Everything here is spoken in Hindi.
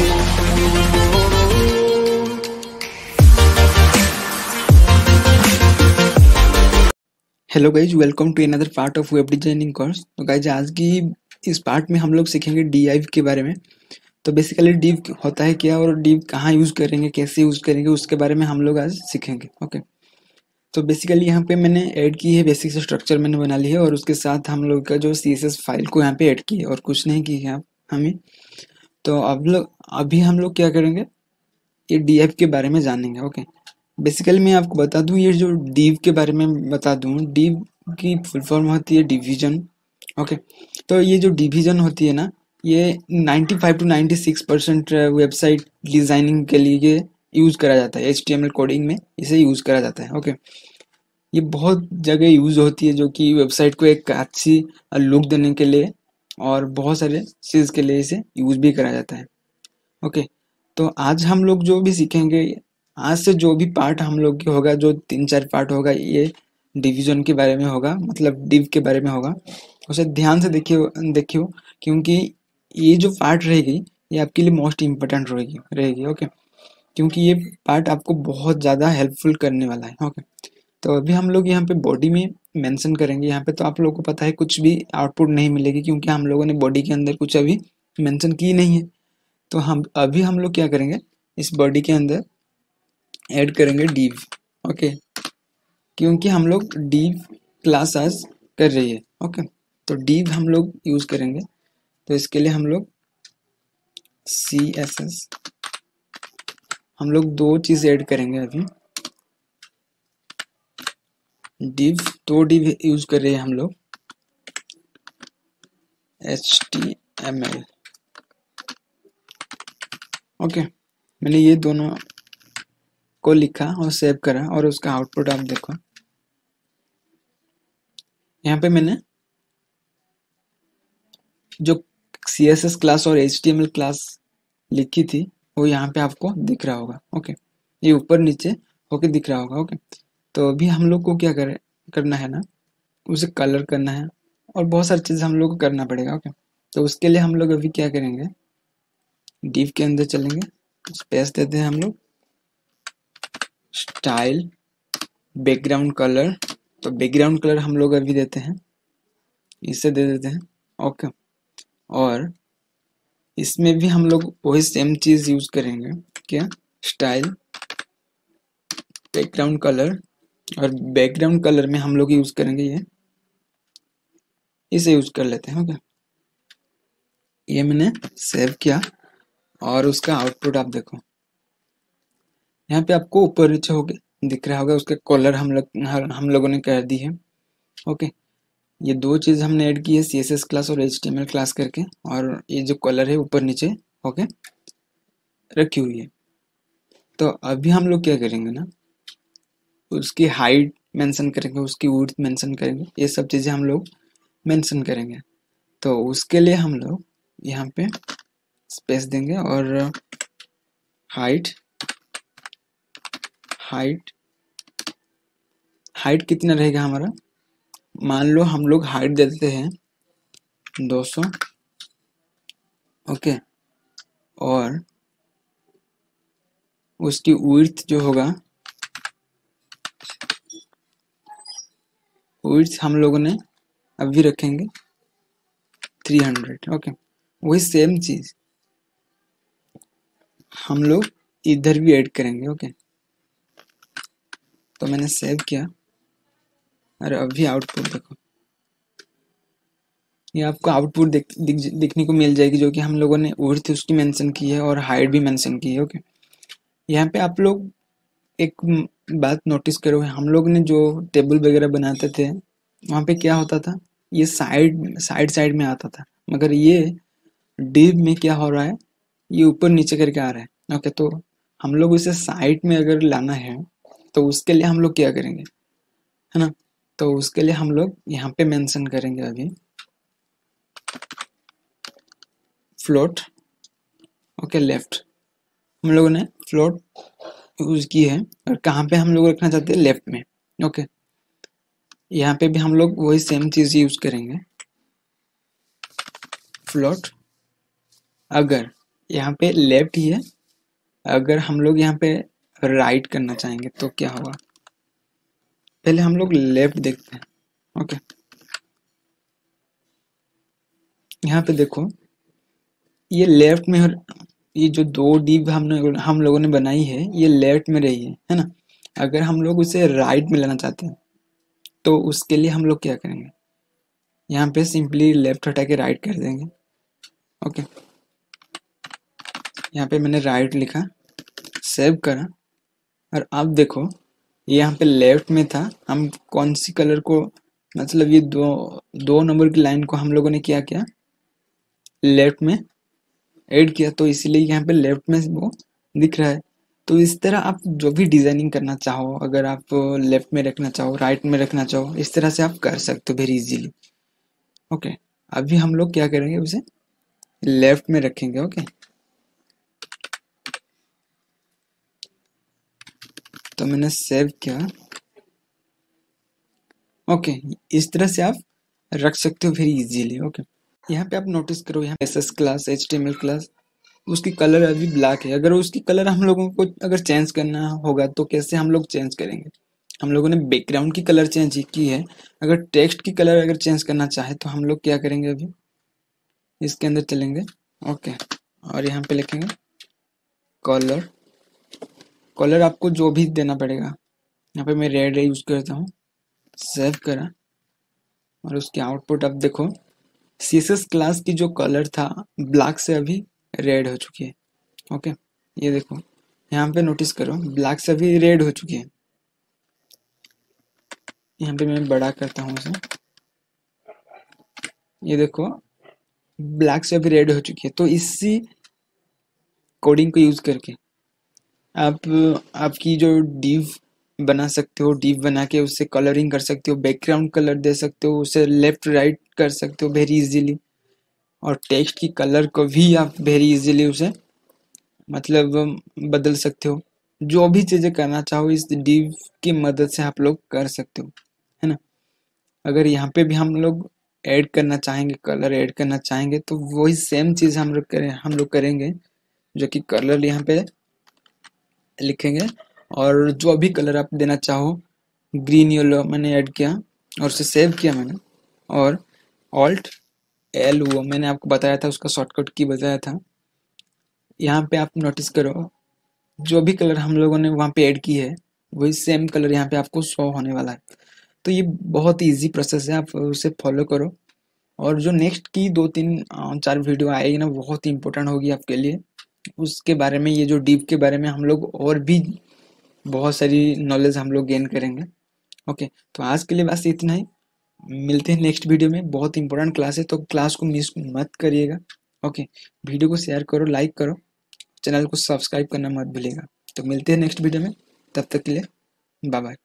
Hello guys welcome to another part of web designing course तो गाइज़ आज की इस पार्ट में हम लोग सीखेंगे डीआईव के बारे में। तो बेसिकली डीव होता है क्या और डीव कहाँ यूज़ करेंगे, कैसे यूज़ करेंगे, उसके बारे में हम लोग आज सीखेंगे ओके तो बेसिकली यहाँ पे मैंने ऐड की है बेसिक स्ट्रक्चर मैंने बना ली है और उसके साथ हम लोग का जो सीएसएस फ़ाइल को यहाँ पे ऐड की है और कुछ नहीं की है हमें। तो अब लोग अभी हम लोग क्या करेंगे? ये डीएफ के बारे में जानेंगे ओके बेसिकली मैं आपको बता दूँ, ये जो डीव के बारे में बता दूँ डीव की फुल फॉर्म होती है डिवीज़न ओके तो ये जो डिवीज़न होती है ना, ये 95 टू 96 परसेंट वेबसाइट डिज़ाइनिंग के लिए यूज़ करा जाता है एच कोडिंग में इसे यूज़ करा जाता है ओके ये बहुत जगह यूज़ होती है जो कि वेबसाइट को एक अच्छी लुक देने के लिए और बहुत सारे चीज़ के लिए इसे यूज़ भी करा जाता है। ओके तो आज हम लोग जो भी सीखेंगे, आज से जो भी पार्ट हम लोग की होगा, जो तीन चार पार्ट होगा, ये डिवीज़न के बारे में होगा मतलब डिव के बारे में होगा, उसे ध्यान से देखियो देखियो, क्योंकि ये जो पार्ट रहेगी, ये आपके लिए मोस्ट इम्पोर्टेंट रहेगी रहेगी ओके क्योंकि ये पार्ट आपको बहुत ज़्यादा हेल्पफुल करने वाला है ओके तो अभी हम लोग यहाँ पे बॉडी में मेंशन करेंगे यहाँ पे तो आप लोगों को पता है कुछ भी आउटपुट नहीं मिलेगी क्योंकि हम लोगों ने बॉडी के अंदर कुछ अभी मेंशन की नहीं है। तो हम, अभी हम लोग क्या करेंगे, इस बॉडी के अंदर ऐड करेंगे डीव ओके क्योंकि हम लोग डीव क्लास आज कर रही है ओके तो डीव हम लोग यूज़ करेंगे। तो इसके लिए हम लोग सी एस एस हम लोग दो चीज़ ऐड करेंगे अभी। डिव दो डिव यूज़ कर रहे हैं हम लोग। H T M L okay मैंने ये दोनों को लिखा और सेव करा और उसका आउटपुट आप देखो। यहाँ पे मैंने जो सी एस एस क्लास और H T M L class लिखी थी, वो यहाँ पे आपको दिख रहा होगा। ओके ये ऊपर नीचे होके दिख रहा होगा। ओके तो अभी हम लोग को क्या कर, करना है ना? उसे कलर करना है और बहुत सारी चीज़ हम लोग को करना पड़ेगा ओके तो उसके लिए हम लोग अभी क्या करेंगे? डिव के अंदर चलेंगे। स्पेस देते हैं हम लोग। स्टाइल बैकग्राउंड कलर तो बैकग्राउंड कलर हम लोग अभी देते हैं। इसे दे देते हैं ओके और इसमें भी हम लोग वही सेम चीज़ यूज़ करेंगे। क्या? स्टाइल बैकग्राउंड कलर और बैकग्राउंड कलर में हम लोग यूज़ करेंगे ये। इसे यूज़ कर लेते हैं ओके ये मैंने सेव किया और उसका आउटपुट आप देखो। यहाँ पे आपको ऊपर नीचे हो दिख रहा होगा, उसके कॉलर हम लोग हम लोगों ने कर दी है ओके ये दो चीज़ हमने ऐड की है सी एस एस क्लास और H T M L class करके, और ये जो कॉलर है ऊपर नीचे ओके रखी हुई है। तो अभी हम लोग क्या करेंगे ना? उसकी हाइट मेंशन करेंगे, उसकी उर्थ मेंशन करेंगे, ये सब चीज़ें हम लोग मेंशन करेंगे। तो उसके लिए हम लोग यहाँ पे स्पेस देंगे और हाइट हाइट हाइट कितना रहेगा हमारा? मान लो हम लोग हाइट देते हैं 200 ओके और उसकी उर्थ जो होगा विड्थ हम लोगों ने अभी रखेंगे। 300 ओके वही सेम चीज़। हम लोग इधर भी ऐड करेंगे ओके okay? तो मैंने सेव किया। अरे अभी आउटपुट देखो। ये आपको आउटपुट दिख, दिखने को मिल जाएगी जो कि हम लोगों ने उर्थ उसकी मेंशन की है और हाइट भी मेंशन की है ओके यहाँ पे आप लोग एक बात नोटिस करो हम लोग ने जो टेबल वगैरह बनाते थे वहाँ पे क्या होता था? ये साइड साइड साइड में आता था। मगर ये डीप में क्या हो रहा है? ये ऊपर नीचे करके आ रहा है। ओके तो हम लोग इसे साइड में अगर लाना है तो उसके लिए हम लोग क्या करेंगे? है ना? तो उसके लिए हम लोग यहाँ पे मेंशन करेंगे अभी फ्लोट, ओके, लेफ़्ट। हम लोगों ने फ्लोट यूज़ की है। और कहाँ पे हम लोग रखना चाहते हैं? लेफ़्ट में, ओके। यहाँ पे भी हम लोग वही सेम चीज़ यूज़ करेंगे। फ्लोट अगर यहाँ पे लेफ़्ट ही है, अगर हम लोग यहाँ पे राइट करना चाहेंगे तो क्या होगा? पहले हम लोग लेफ़्ट देखते हैं ओके यहाँ पे देखो, ये लेफ़्ट में ये जो दो डीप हमने हम लोगों ने बनाई है, ये लेफ़्ट में रही है है ना? अगर हम लोग उसे राइट में लेना चाहते हैं तो उसके लिए हम लोग क्या करेंगे? यहाँ पे सिंपली लेफ़्ट हटा के राइट कर देंगे। ओके यहाँ पे मैंने राइट लिखा सेव करा। और अब देखो, ये यहाँ पे लेफ़्ट में था। हम कौन सी कलर को मतलब ये दो दो नंबर की लाइन को हम लोगों ने क्या किया? लेफ़्ट में ऐड किया। तो इसीलिए यहाँ पे लेफ़्ट में वो दिख रहा है। तो इस तरह आप जो भी डिज़ाइनिंग करना चाहो, अगर आप लेफ़्ट में रखना चाहो राइट में रखना चाहो, इस तरह से आप कर सकते हो वेरी इजीली ओके अभी हम लोग क्या करेंगे उसे? लेफ़्ट में रखेंगे ओके तो मैंने सेव किया। ओके इस तरह से आप रख सकते हो वेरी इजीली ओके यहाँ पे आप नोटिस करो, यहाँ S S class H class उसकी कलर अभी ब्लैक है। अगर उसकी कलर हम लोगों को अगर चेंज करना होगा तो कैसे हम लोग चेंज करेंगे? हम लोगों ने बैकग्राउंड की कलर चेंज की है। अगर टेक्स्ट की कलर अगर चेंज करना चाहे तो हम लोग क्या करेंगे अभी? इसके अंदर चलेंगे। ओके और यहाँ पे लिखेंगे कलर कलर आपको जो भी देना पड़ेगा। यहाँ पे मैं रेड यूज़ करता हूँ। सेव करा। और उसकी आउटपुट अब देखो। सी क्लास की जो कलर था ब्लैक से अभी रेड हो चुकी है। ओके, ये देखो, यहाँ पे नोटिस करो ब्लैक से अभी रेड हो चुकी है। यहाँ पे मैं बड़ा करता हूँ उसे। ये देखो ब्लैक से अभी रेड हो चुकी है तो इसी कोडिंग को यूज़ करके आप, आपकी जो डीव बना सकते हो डीप बना के उससे कलरिंग कर सकते हो बैकग्राउंड कलर दे सकते हो, उसे लेफ़्ट राइट कर सकते हो वेरी इजीली और टेक्स्ट की कलर को भी आप वेरी इजीली उसे मतलब बदल सकते हो। जो भी चीज़ें करना चाहो, इस डीव की मदद से आप लोग कर सकते हो, है ना? अगर यहाँ पे भी हम लोग ऐड करना चाहेंगे कलर ऐड करना चाहेंगे तो वही सेम चीज़ हम लोग करें, हम लोग करेंगे, जो कि कलर यहाँ पे लिखेंगे। और जो भी कलर आप देना चाहो ग्रीन येलो मैंने ऐड किया, और उसे सेव किया मैंने, और ऑल्ट एल वो मैंने आपको बताया था, उसका शॉर्टकट की बताया था। यहाँ पे आप नोटिस करो, जो भी कलर हम लोगों ने वहाँ पे ऐड की है, वही सेम कलर यहाँ पे आपको शो होने वाला है। तो ये बहुत इजी प्रोसेस है, आप उसे फॉलो करो। और जो नेक्स्ट की दो तीन चार वीडियो आएगी ना, बहुत ही इंपॉर्टेंट होगी आपके लिए। उसके बारे में, ये जो डीप के बारे में हम लोग और भी बहुत सारी नॉलेज हम लोग गेन करेंगे। ओके तो आज के लिए बस इतना ही। मिलते हैं नेक्स्ट वीडियो में। बहुत इंपॉर्टेंट क्लास है तो क्लास को मिस मत करिएगा। ओके वीडियो को शेयर करो लाइक करो। चैनल को सब्सक्राइब करना मत भूलिएगा। तो मिलते हैं नेक्स्ट वीडियो में। तब तक के लिए बाय बाय